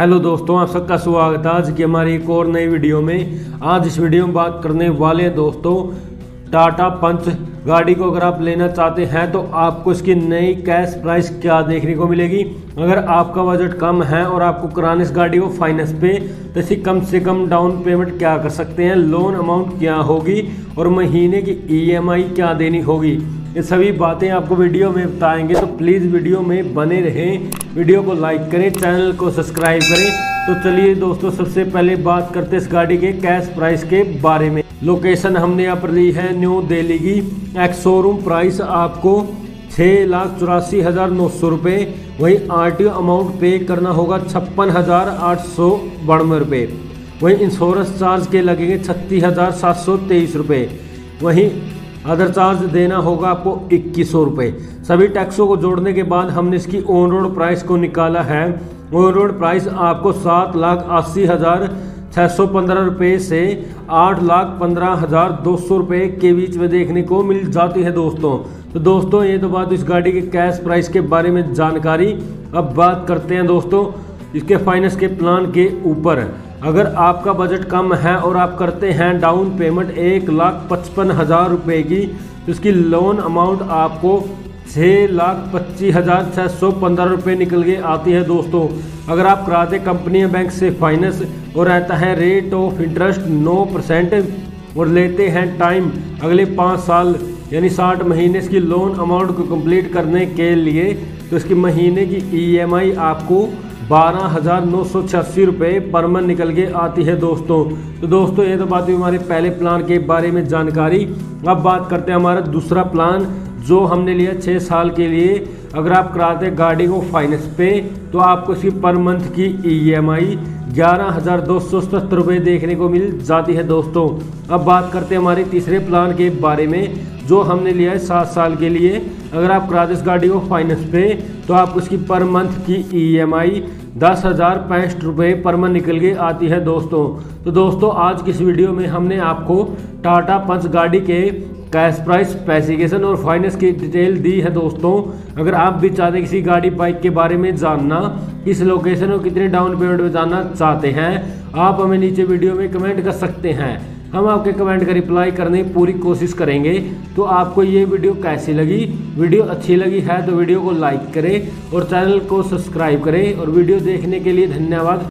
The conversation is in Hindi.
हेलो दोस्तों, आप सबका स्वागत है आज की हमारी एक और नई वीडियो में। आज इस वीडियो में बात करने वाले दोस्तों, टाटा पंच गाड़ी को अगर आप लेना चाहते हैं तो आपको इसकी नई कैश प्राइस क्या देखने को मिलेगी। अगर आपका बजट कम है और आपको कराने इस गाड़ी को फाइनेंस पे तो इसी कम से कम डाउन पेमेंट क्या कर सकते हैं? लोन अमाउंट क्या होगी? और महीने की ईएमआई क्या देनी होगी? ये सभी बातें आपको वीडियो में बताएँगे तो प्लीज़ वीडियो में बने रहें। वीडियो को लाइक करें चैनल को सब्सक्राइब करें। तो चलिए दोस्तों, सबसे पहले बात करते इस गाड़ी के कैश प्राइस के बारे में। लोकेशन हमने यहाँ पर ली है न्यू दिल्ली की। एक्स शोरूम प्राइस आपको छः लाख चौरासी हज़ार नौ सौ रुपये वहीं आर अमाउंट पे करना होगा छप्पन हज़ार आठ सौ बानवे रुपये वहीं इंश्योरेंस चार्ज के लगेंगे छत्तीस हज़ार सात सौ तेईस रुपये वहीं अदर चार्ज देना होगा आपको इक्कीस सौ रुपये सभी टैक्सों को जोड़ने के बाद हमने इसकी ऑन रोड प्राइस को निकाला है। ऑन रोड प्राइस आपको सात लाख अस्सी हज़ार छः सौ पंद्रह रुपये से आठ लाख पंद्रह हज़ार दो सौ रुपये के बीच में देखने को मिल जाती है दोस्तों। तो दोस्तों, ये तो बात इस गाड़ी के कैश प्राइस के बारे में जानकारी। अब बात करते हैं दोस्तों, इसके फाइनेंस के प्लान के ऊपर। अगर आपका बजट कम है और आप करते हैं डाउन पेमेंट एक लाख पचपन हज़ार रुपये की तो इसकी लोन अमाउंट आपको छः लाख पच्चीस हज़ार छः सौ पंद्रह रुपये निकल के आती है दोस्तों। अगर आप कराते कंपनी बैंक से फाइनेंस और रहता है रेट ऑफ़ इंटरेस्ट नौ परसेंट और लेते हैं टाइम अगले पाँच साल, यानी साठ महीने, इसकी लोन अमाउंट को कंप्लीट करने के लिए तो इसकी महीने की ईएमआई आपको बारह हज़ार नौ सौ छियासी रुपये पर मंथ निकल के आती है दोस्तों। तो दोस्तों, ये तो बात हुई हमारे पहले प्लान के बारे में जानकारी। अब बात करते हैं हमारा दूसरा प्लान जो हमने लिया छः साल के लिए। अगर आप कराते हैं गाड़ी को फाइनेंस पे तो आपको इसकी पर मंथ की ई एम आई ग्यारह हज़ार दो सौ सत्तर रुपये देखने को मिल जाती है दोस्तों। अब बात करते हैं हमारे तीसरे प्लान के बारे में, जो हमने लिया है सात साल के लिए। अगर आप कराते इस गाड़ी को फाइनेंस पे तो आप उसकी पर मंथ की ईएमआई दस हज़ार पैंसठ रुपये पर मंथ निकल के आती है दोस्तों। तो दोस्तों, आज की इस वीडियो में हमने आपको टाटा पंच गाड़ी के कैश प्राइस, स्पेसिफिकेशन और फाइनेंस की डिटेल दी है दोस्तों। अगर आप भी चाहते किसी गाड़ी बाइक के बारे में जानना, किस लोकेशन और कितने डाउन पेमेंट में जानना चाहते हैं, आप हमें नीचे वीडियो में कमेंट कर सकते हैं। हम आपके कमेंट का रिप्लाई करने की पूरी कोशिश करेंगे। तो आपको ये वीडियो कैसी लगी? वीडियो अच्छी लगी है तो वीडियो को लाइक करें और चैनल को सब्सक्राइब करें। और वीडियो देखने के लिए धन्यवाद।